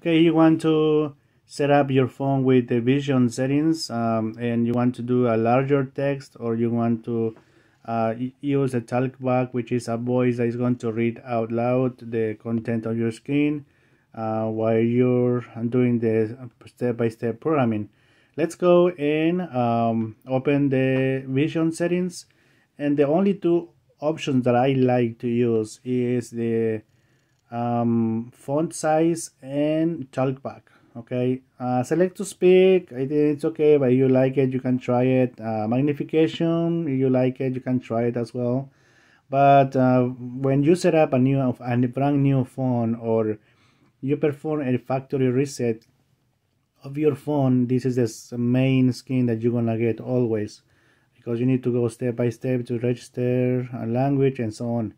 okay you want to set up your phone with the vision settings um, and you want to do a larger text or you want to uh, use a talkback which is a voice that is going to read out loud the content of your screen uh, while you're doing the step-by-step -step programming. Let's go and um, open the vision settings and the only two options that I like to use is the um, font size and talkback okay? Uh, select to speak. I think it's okay but you like it you can try it. Uh, magnification you like it you can try it as well. But uh, when you set up a new a brand new phone or you perform a factory reset of your phone this is the main skin that you're gonna get always because you need to go step by step to register a language and so on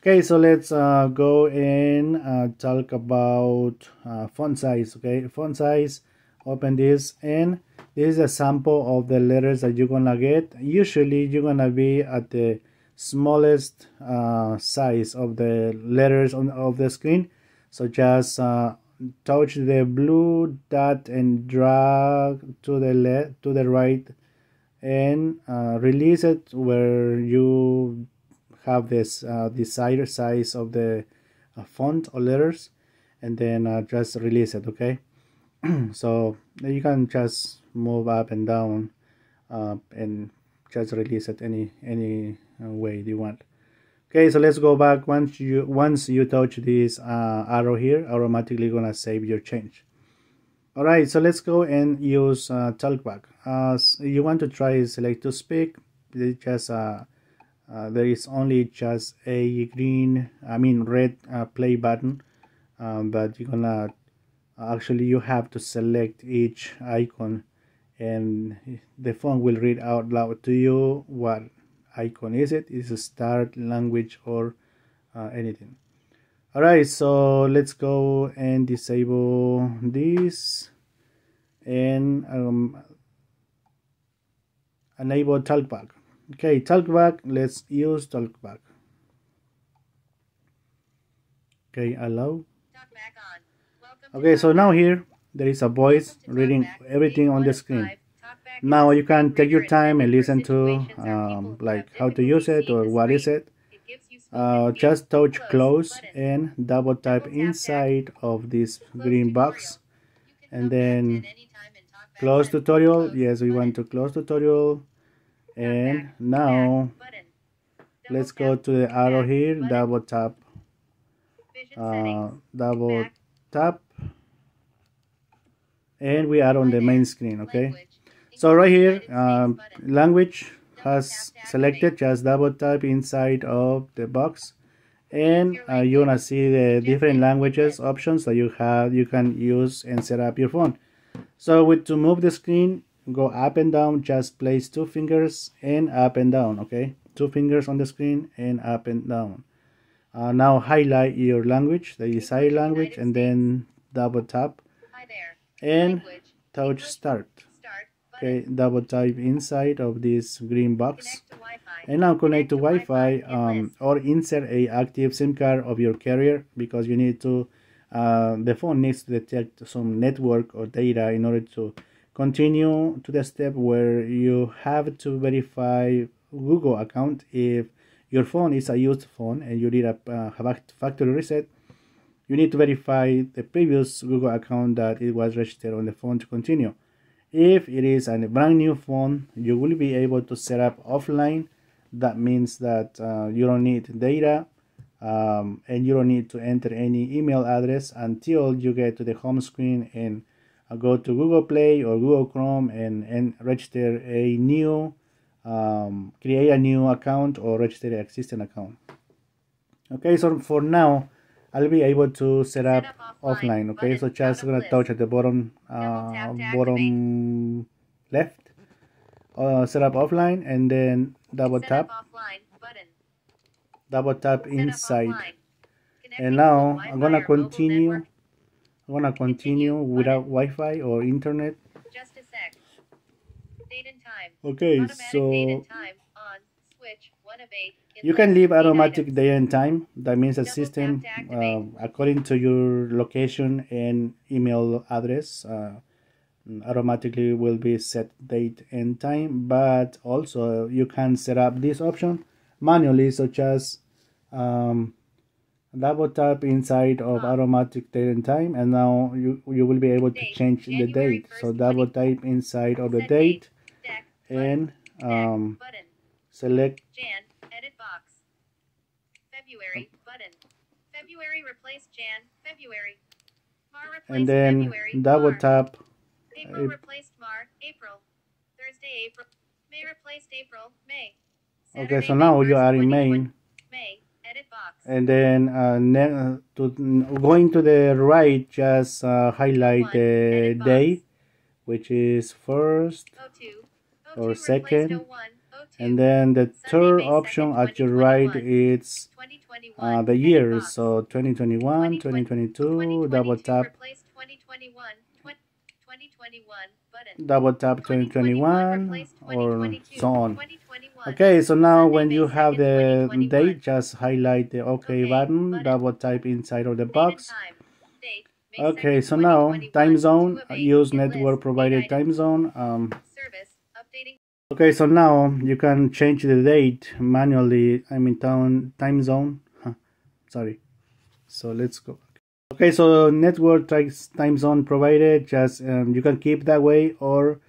okay so let's uh, go and uh, talk about uh, font size okay? Font size open this and this is a sample of the letters that you're gonna get. Usually you're gonna be at the smallest uh, size of the letters on of the screen so just uh, touch the blue dot and drag to the left to the right and uh, release it where you have this uh, desired size of the uh, font or letters and then uh, just release it okay? So you can just move up and down uh, and just release it any any uh, way you want. Okay so let's go back once you once you touch this uh, arrow here automatically gonna save your change. All right so let's go and use uh, talkback. Uh, you want to try select to speak just uh, there is only just a green I mean red uh, play button. Um, but you're gonna actually you have to select each icon and the phone will read out loud to you what icon is it. Is a start language or uh, anything. All right so let's go and disable this and um, enable talkback okay talkback let's use talkback okay allow. Okay so now here there is a voice reading everything on the screen. Now you can take your time and listen to um, like how to use it or what is it. Uh, just touch close and double tap inside of this green box. And then close tutorial. Yes we want to close tutorial and now let's go to the arrow here double tap. Uh, double tap. And we are on the main screen okay? So right here um, language has selected just double tap inside of the box. And uh, you're gonna see the different languages options that you have you can use and set up your phone. So with to move the screen go up and down just place two fingers and up and down okay? Two fingers on the screen and up and down. Uh, now highlight your language the desired language and then double tap. And touch start. okay double type inside of this green box. And now connect to Wi-Fi um, or insert a active SIM card of your carrier because you need to uh, the phone needs to detect some network or data in order to continue to the step where you have to verify Google account if your phone is a used phone and you need a, uh, factory reset you need to verify the previous Google account that it was registered on the phone to continue. If it is a brand new phone you will be able to set up offline. That means that uh, you don't need data um, and you don't need to enter any email address until you get to the home screen and go to Google Play or Google Chrome and, and register a new, um, create a new account or register an existing account. Okay, so for now, I'll be able to set up, set up offline. offline. Okay, so just gonna touch at the bottom, uh, bottom left, uh, set up offline, and then double set tap, double tap inside, and now I'm gonna continue I'm gonna continue without Wi-Fi or internet. Just a sec. Date and time. Okay, Automatic so. Date and time on switch one of eight you can leave automatic day and time that means the system uh, according to your location and email address uh, automatically will be set date and time but also you can set up this option manually such as um, double tap inside of automatic date and time and now you you will be able to change the date so double type inside of the date and um, select Jan, edit box. February, button. February replace Jan, February. Mar replaced and then February, double Mar. tap April uh, replaced Mar, April. Thursday, April. May replaced April, May. okay so now you are in main May. And then uh, ne- uh, to going to the right just uh, highlight the day which is first 02, or 02 replaced second, and then the third option at your right 2021. is 2021, uh, the year. so 2021 2022 double tap. 2021, button. double tap 2021 2021 replaced or 2022, so on. 2021. Okay so now when you have the date just highlight the ok Okay button double type inside of the box. time. Date, May okay so now time zone two of eight, use network provided time zone um. Service, updating. okay so now you can change the date manually i mean time time zone. Huh, sorry. So let's go okay so network time zone provided just um, you can keep that way or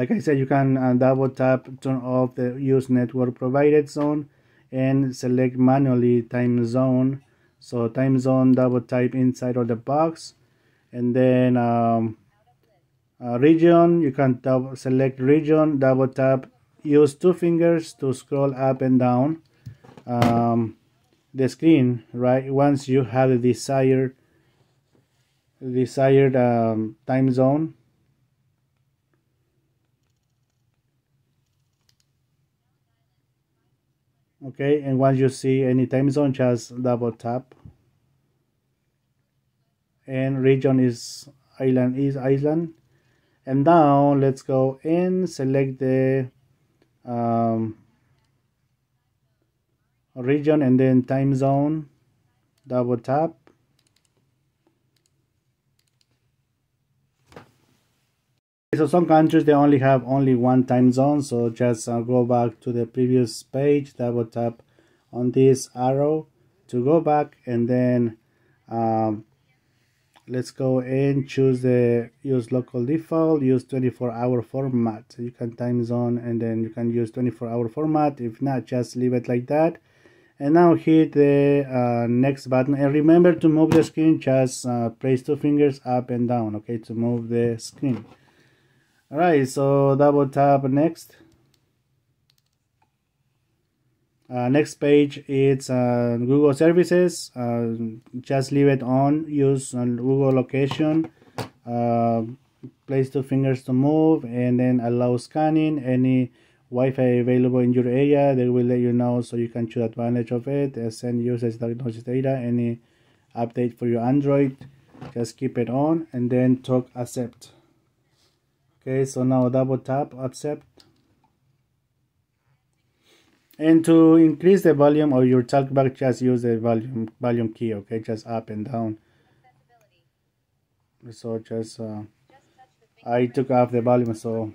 like i said you can uh, double tap turn off the use network provided zone and select manually time zone. So time zone double type inside of the box. And then um, uh, region you can double select region double tap use two fingers to scroll up and down um, the screen right? Once you have the desired desired um, time zone okay and once you see any time zone just double tap. And region is island is island. And now let's go and select the um, region and then time zone. Double tap so some countries they only have only one time zone. So just uh, go back to the previous page double tap on this arrow to go back and then um, let's go and choose the use local default use 24 hour format. So you can time zone and then you can use 24 hour format. If not just leave it like that. And now hit the uh, next button. And remember to move the screen. Just uh, place two fingers up and down okay to move the screen all right so double tap next. Uh, next page is uh, Google services. Uh, just leave it on use on Google location. Uh, place two fingers to move and then allow scanning. Any Wi-Fi available in your area they will let you know so you can choose advantage of it uh, send users diagnosis data. Any update for your Android just keep it on and then talk accept okay so now double tap accept. And to increase the volume of your talkback just use the volume volume key okay? Just up and down. So just uh, I took off the volume so.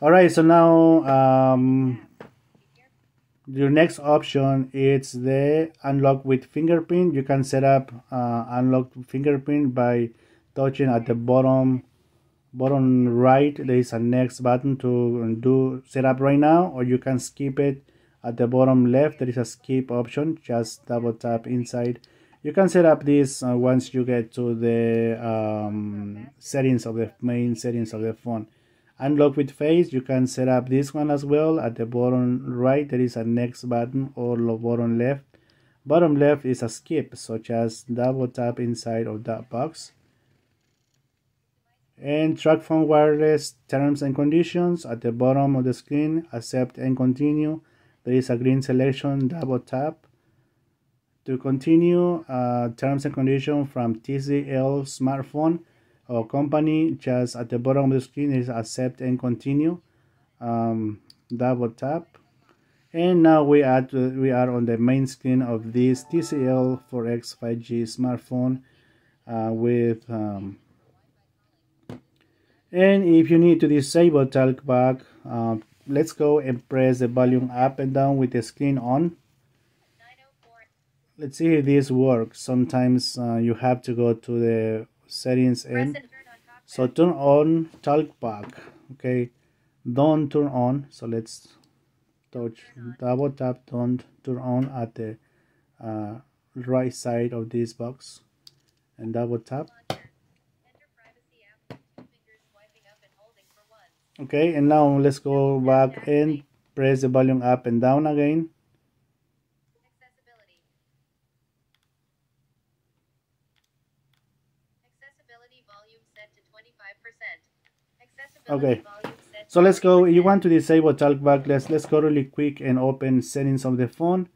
Alright so now um, your next option is the unlock with fingerprint. You can set up uh, unlock fingerprint by touching at the bottom bottom right there is a next button to do setup right now or you can skip it. At the bottom left there is a skip option. Just double tap inside. You can set up this uh, once you get to the um, settings of the main settings of the phone. Unlock with face you can set up this one as well. At the bottom right there is a next button or bottom left. Bottom left is a skip such as double tap inside of that box and Tracfone wireless terms and conditions at the bottom of the screen. Accept and continue. There is a green selection double tap. To continue uh, terms and conditions from TCL smartphone or company just at the bottom of the screen is accept and continue. Um, double tap. And now we are to, we are on the main screen of this TCL 4X 5G smartphone uh, with um, and if you need to disable talkback uh, let's go and press the volume up and down with the screen on. Let's see if this works. Sometimes uh, you have to go to the settings and and turn on talkback. so turn on talkback okay? Don't turn on so let's touch double tap. Don't turn on at the uh, right side of this box. And double tap Launcher. Enter privacy app with two fingers swiping up and holding for one. Okay and now let's go back and press the volume up and down again Accessibility. Accessibility volume set to 25%. Accessibility Okay. so let's go you want to disable talkback let's let's go really quick and open settings of the phone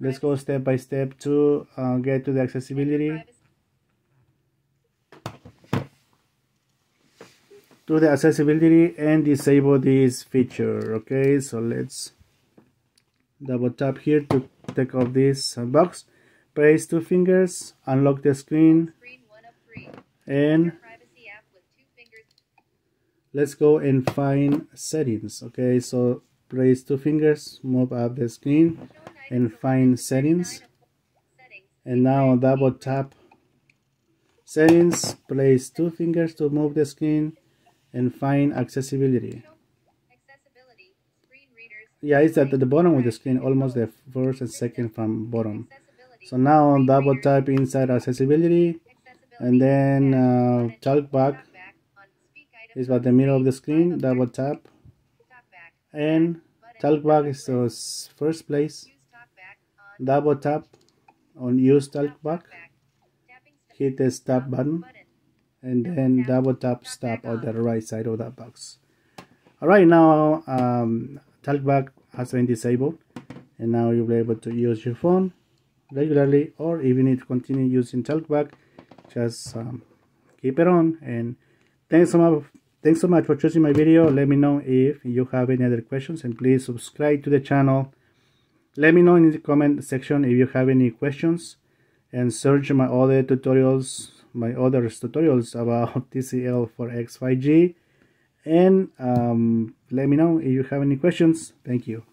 let's go step by step to uh, get to the accessibility to the accessibility and disable this feature okay? So let's double tap here to take off this box place two fingers unlock the screen Screen and let's go and find settings okay? So place two fingers move up the screen and find Settings. and now double tap settings place two fingers to move the screen and find accessibility. Accessibility. Yeah it's at the bottom of the screen almost the first and second from bottom. So now double tap inside accessibility and then uh, talk back is at the middle of the screen. double tap. and talk back is the first place. Use talkback on double tap on use talk back. talkback. Tapping stop. hit the stop Button. And then double tap stop on the right side of that box. All right now um, talkback has been disabled and now you'll be able to use your phone regularly or if you need to continue using talkback just um, keep it on. And thanks so much thanks so much for choosing my video. Let me know if you have any other questions and please subscribe to the channel. Let me know in the comment section if you have any questions and search my other tutorials my other tutorials about TCL 4X 5G and um, let me know if you have any questions. Thank you